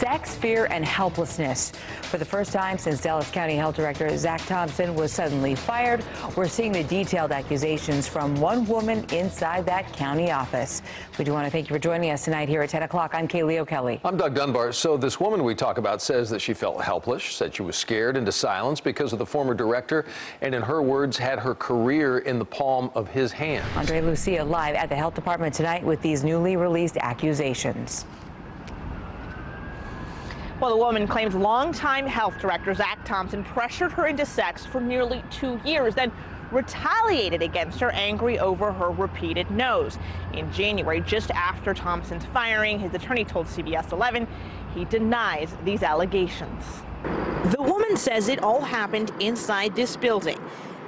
sex, fear, and helplessness. For the first time since Dallas County Health Director Zach Thompson was suddenly fired, we're seeing the detailed accusations from one woman inside that county office. We do want to thank you for joining us tonight here at 10 o'clock. I'm Kaylee O'Kelly. I'm Doug Dunbar. So this woman we talk about says that she felt helpless, said she was scared into silence because of the former director, and in her words, had her career in the palm of his hand. Andrea Lucia live at the health department tonight with these newly released accusations. Well, the woman claims longtime health director Zach Thompson pressured her into sex for nearly two years, then retaliated against her, angry over her repeated no's. In January, just after Thompson's firing, his attorney told CBS 11 he denies these allegations. The woman says it all happened inside this building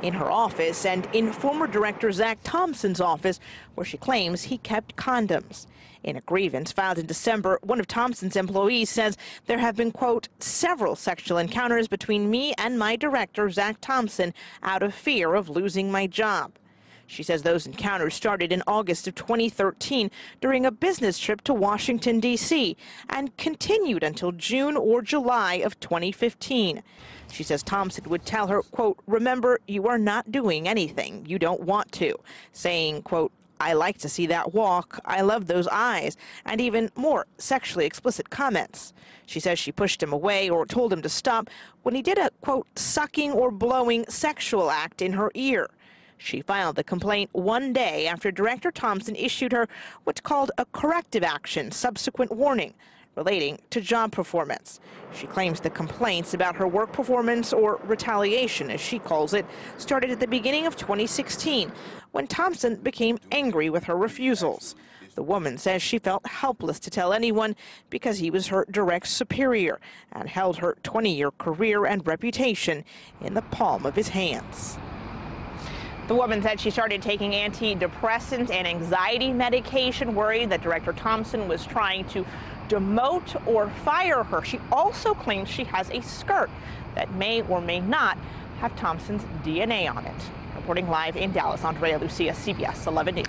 in her office and in former director Zach Thompson's office, where she claims he kept condoms. In a grievance filed in December, one of Thompson's employees says there have been, quote, several sexual encounters between me and my director, Zach Thompson, out of fear of losing my job. She says those encounters started in August of 2013 during a business trip to Washington, D.C., and continued until June or July of 2015. She says Thompson would tell her, quote, remember, you are not doing anything you don't want to, saying, quote, I like to see that walk. I love those eyes. And even more sexually explicit comments. She says she pushed him away or told him to stop when he did a, quote, sucking or blowing sexual act in her ear. She filed the complaint one day after Director Thompson issued her what's called a corrective action subsequent warning relating to job performance. She claims the complaints about her work performance, or retaliation as she calls it, started at the beginning of 2016 when Thompson became angry with her refusals. The woman says she felt helpless to tell anyone because he was her direct superior and held her 20 year career and reputation in the palm of his hands. The woman said she started taking antidepressants and anxiety medication, worried that Director Thompson was trying to demote or fire her. She also claims she has a skirt that may or may not have Thompson's DNA on it. Reporting live in Dallas, Andrea Lucia, CBS 11 News.